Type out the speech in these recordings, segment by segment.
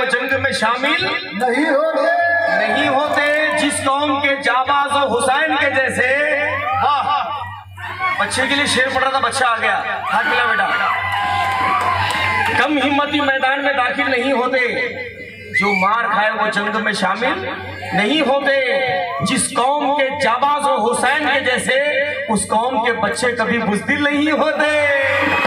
वो जंग में शामिल नहीं होते। नहीं होते जिस कौम के जाबाज और हुसैन के जैसे। वाह बच्चे के लिए शेर पड़ रहा था बच्चा आ गया। हाथ मिला बेटा। कम हिम्मती मैदान में दाखिल नहीं होते। जो मार खाए वो जंग में शामिल नहीं होते। जिस कौम के जाबाज और हुसैन के जैसे उस कौम के बच्चे कभी बुजदिल नहीं होते।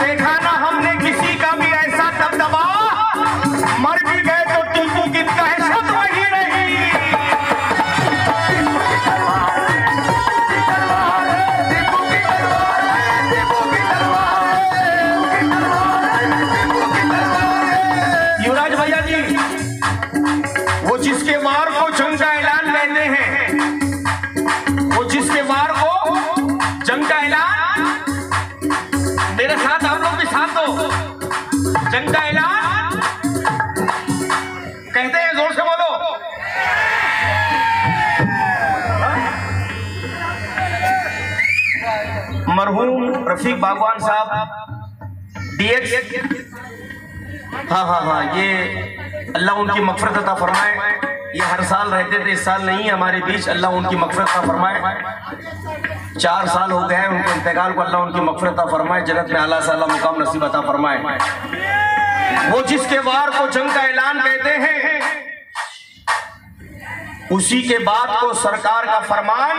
देखा मरहूम रफीक बागवान साहब डीएक्स हाँ हाँ हाँ ये अल्लाह उनकी मफरत अता फरमाए। ये हर साल रहते थे, इस साल नहीं, हमारे बीच अल्लाह उनकी मफरत अता फरमाए। चार साल हो गए उनके इंतकाल को अल्लाह उनकी मफरत अता फरमाए जन्नत में अल्लाह से अल्लाह मुकाम नसीब अता फरमाए। वो जिसके वार को जंग का ऐलान कहते हैं, उसी के बाद को सरकार का फरमान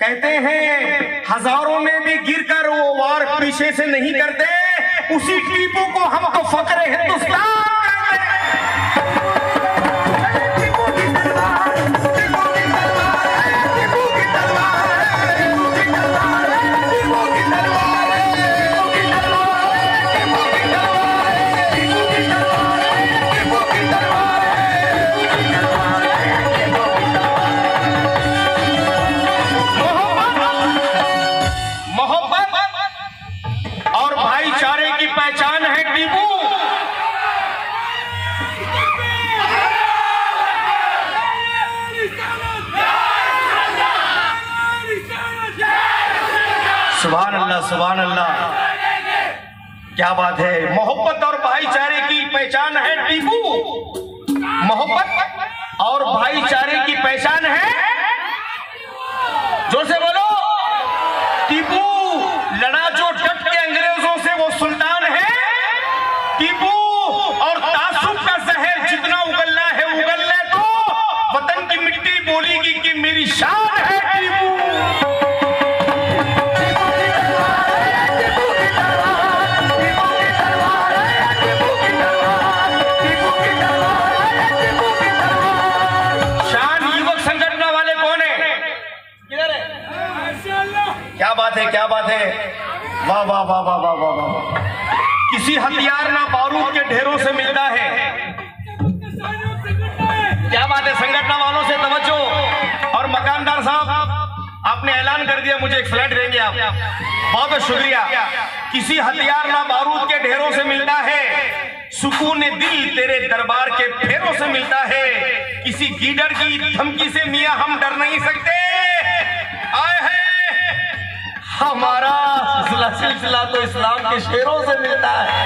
कहते हैं, हज़ारों में भी गिरकर वो वार पीछे से नहीं करते, उसी टीपू को हमको फकर फक्र हिंदुस्तान। सुभान अल्लाह सुबहान अल्लाह क्या बात है? मोहब्बत और भाईचारे की पहचान है टीपू। मोहब्बत और भाईचारे की पहचान है वाह वाह वाह वाह वाह वाह वाह किसी हथियार ना बारूद के ढेरों से मिलता है क्या बात है संगठन वालों से तवज्जो और मकानदार साहब आपने ऐलान कर दिया मुझे एक फ्लैट देंगे आप बहुत बहुत शुक्रिया किसी हथियार ना बारूद के ढेरों से मिलता है सुकून दिल तेरे दरबार के फेरों से मिलता है किसी गीडर की धमकी से मियाँ हम डर नहीं सकते आए हैं हमारा सिलसिला तो इस्लाम के शेरों से मिलता है।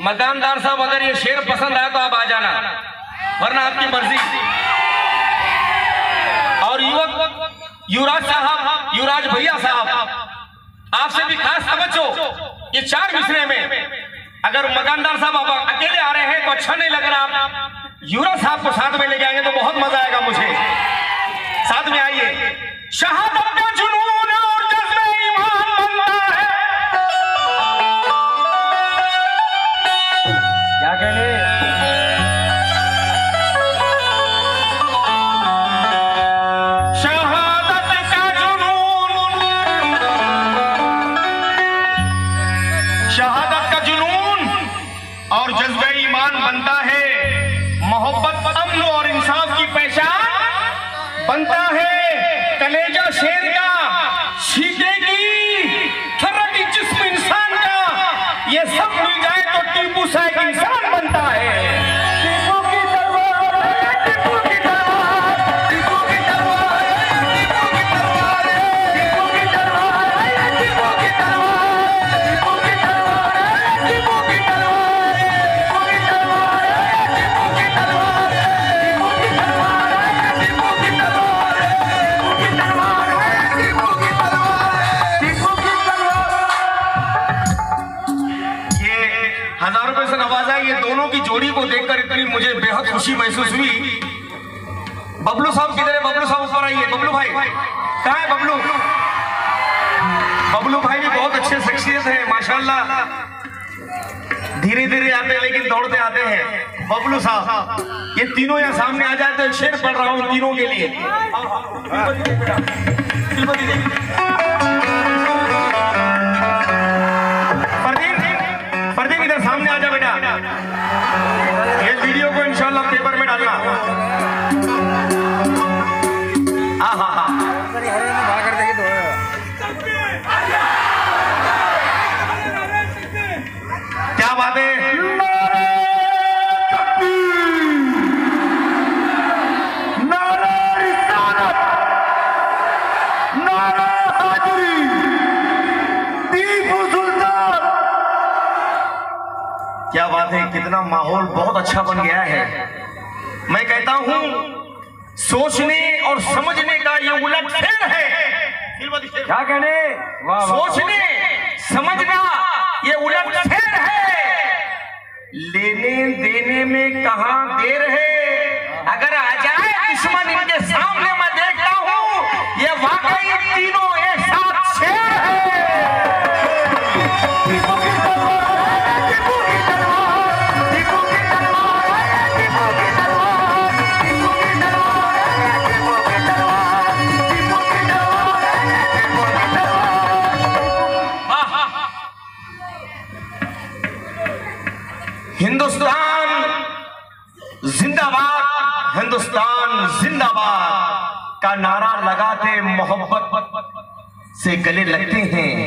मकानदार साहब अगर ये शेर पसंद आया तो आप आ जाना वरना आपकी मर्ज़ी। युवराज साहब, युवराज भैया साहब, आपसे भी खास समझो ये चार मिसरे में। अगर मकानदार साहब आप अकेले आ रहे हैं तो अच्छा नहीं लग रहा। आप युवराज साहब को साथ में लेके आएँगे तो बहुत मज़ा आएगा मुझे। साथ में आइए। शहादत का जुनून। बनता है कलेजा शेर का सीते खुशी महसूस हुई। बबलू साहब किधर है? बबलू साहब ऊपर आइए। बबलू भाई, कहाँ है बबलू? बबलू भाई भी बहुत अच्छे शख्सियत है, माशाल्लाह। धीरे धीरे आते हैं, लेकिन दौड़ते आते हैं। बबलू साहब, ये तीनों यहाँ सामने आ जाए तो शेर पढ़ रहा हूँ तीनों के लिए। बात है कितना माहौल बहुत अच्छा बन गया है। मैं कहता हूँ सोचने और समझने का ये उलट फेर है। क्या कहने? सोचने समझना ये उलट फेर है। लेने देने में कहा देर है? अगर आ जाए दुश्मन इनके सामने मैं देखता हूँ ये वाकई तीनों एक से गले लगते हैं।